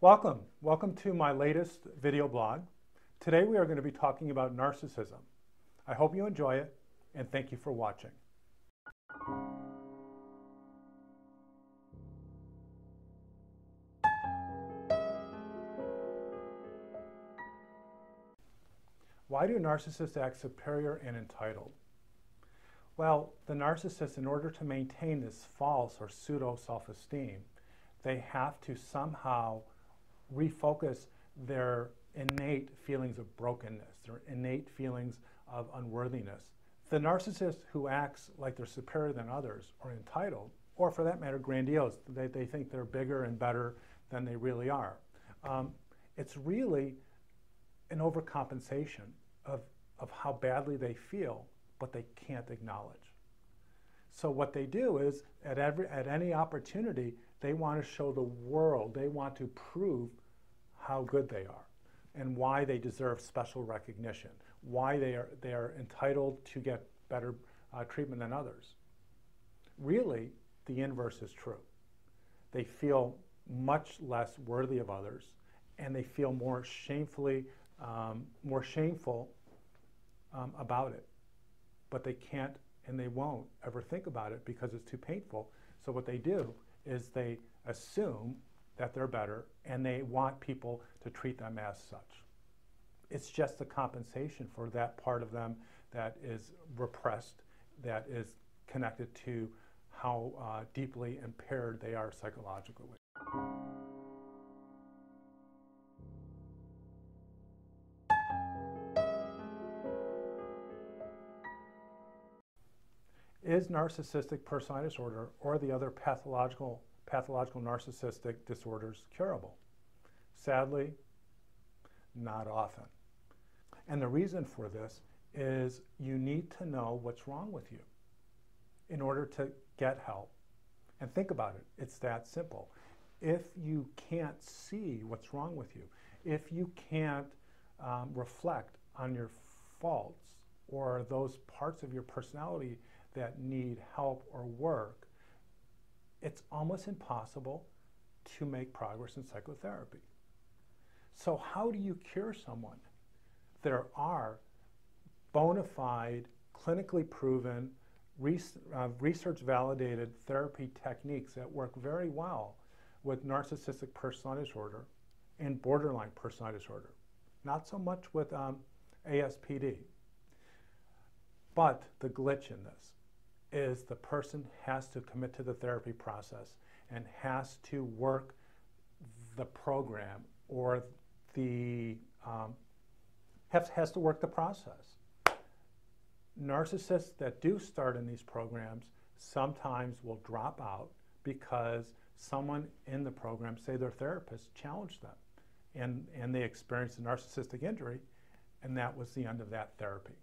Welcome. Welcome to my latest video blog. Today we are going to be talking about narcissism. I hope you enjoy it and thank you for watching. Why do narcissists act superior and entitled? Well, the narcissist, in order to maintain this false or pseudo self-esteem, they have to somehow refocus their innate feelings of brokenness, their innate feelings of unworthiness. The narcissist who acts like they're superior than others or entitled, or for that matter, grandiose, they, they think they're bigger and better than they really are. Um, it's really an overcompensation of, of how badly they feel, but they can't acknowledge. So what they do is, at, every, at any opportunity, they want to show the world, they want to prove how good they are and why they deserve special recognition, why they are, they are entitled to get better uh, treatment than others. Really, the inverse is true. They feel much less worthy of others and they feel more shamefully, um, more shameful um, about it. But they can't and they won't ever think about it because it's too painful. So what they do is they assume that they're better and they want people to treat them as such. It's just a compensation for that part of them that is repressed, that is connected to how uh, deeply impaired they are psychologically. Is narcissistic personality disorder or the other pathological pathological narcissistic disorders curable? Sadly, not often. And the reason for this is you need to know what's wrong with you in order to get help. And think about it, it's that simple. If you can't see what's wrong with you, if you can't um, reflect on your faults or those parts of your personality that need help or work, it's almost impossible to make progress in psychotherapy. So, how do you cure someone? There are bona fide, clinically proven, uh, research validated therapy techniques that work very well with narcissistic personality disorder and borderline personality disorder. Not so much with um, ASPD. But the glitch in this is the person has to commit to the therapy process and has to work the program or the um, has, has to work the process. Narcissists that do start in these programs sometimes will drop out because someone in the program, say their therapist, challenged them and, and they experienced a narcissistic injury and that was the end of that therapy.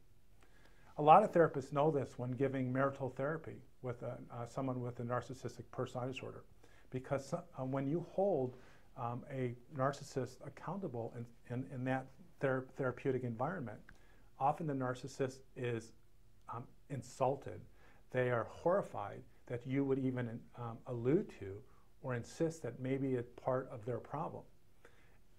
A lot of therapists know this when giving marital therapy with a, uh, someone with a narcissistic personality disorder, because uh, when you hold um, a narcissist accountable in, in, in that ther therapeutic environment, often the narcissist is um, insulted. They are horrified that you would even um, allude to or insist that maybe it's part of their problem.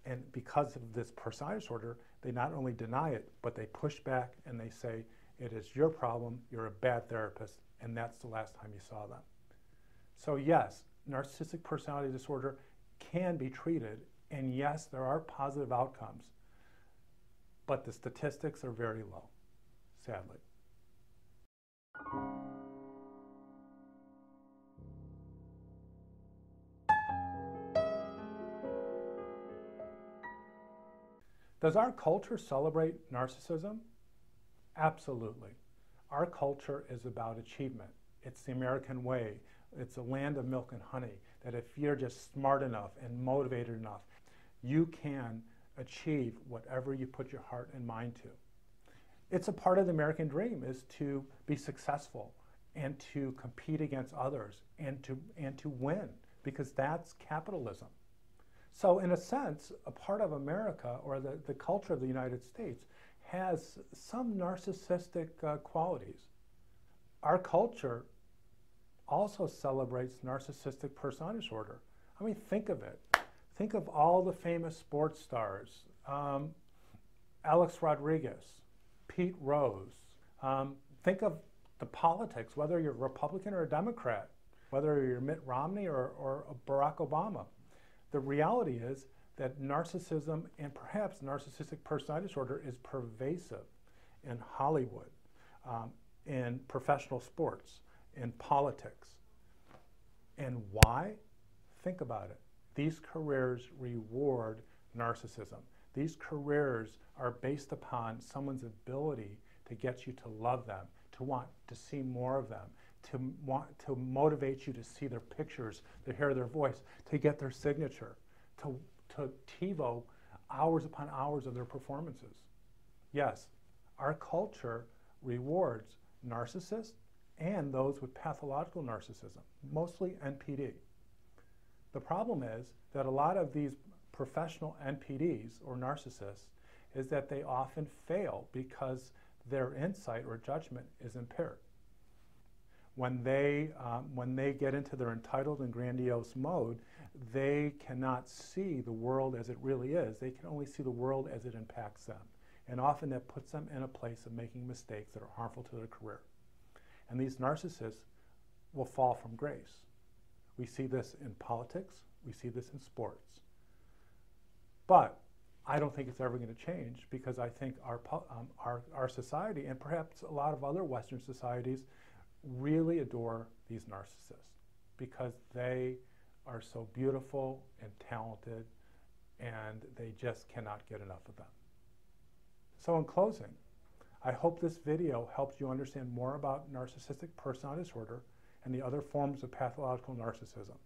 And because of this personality disorder, they not only deny it, but they push back and they say, it is your problem, you're a bad therapist, and that's the last time you saw them. So yes, narcissistic personality disorder can be treated, and yes, there are positive outcomes, but the statistics are very low, sadly. Does our culture celebrate narcissism? Absolutely. Our culture is about achievement. It's the American way. It's a land of milk and honey, that if you're just smart enough and motivated enough, you can achieve whatever you put your heart and mind to. it's a part of the American dream is to be successful and to compete against others and to, and to win because that's capitalism. So in a sense, a part of America or the, the culture of the United States has some narcissistic uh, qualities. Our culture also celebrates narcissistic personality disorder. I mean, think of it. Think of all the famous sports stars. Um, Alex Rodriguez, Pete Rose. Um, think of the politics, whether you're Republican or a Democrat, whether you're Mitt Romney or, or Barack Obama. The reality is that narcissism and perhaps narcissistic personality disorder is pervasive in Hollywood, um, in professional sports, in politics. And why? Think about it. These careers reward narcissism. These careers are based upon someone's ability to get you to love them, to want to see more of them, to want to motivate you to see their pictures, to hear their voice, to get their signature, to, to TiVo hours upon hours of their performances. Yes, our culture rewards narcissists and those with pathological narcissism, mostly NPD. The problem is that a lot of these professional NPDs or narcissists is that they often fail because their insight or judgment is impaired. When they, um, when they get into their entitled and grandiose mode, they cannot see the world as it really is. They can only see the world as it impacts them. And often that puts them in a place of making mistakes that are harmful to their career. And these narcissists will fall from grace. We see this in politics, we see this in sports. But I don't think it's ever going to change because I think our, um, our, our society and perhaps a lot of other Western societies really adore these narcissists because they are so beautiful and talented and they just cannot get enough of them. So in closing, I hope this video helps you understand more about narcissistic personality disorder and the other forms of pathological narcissism.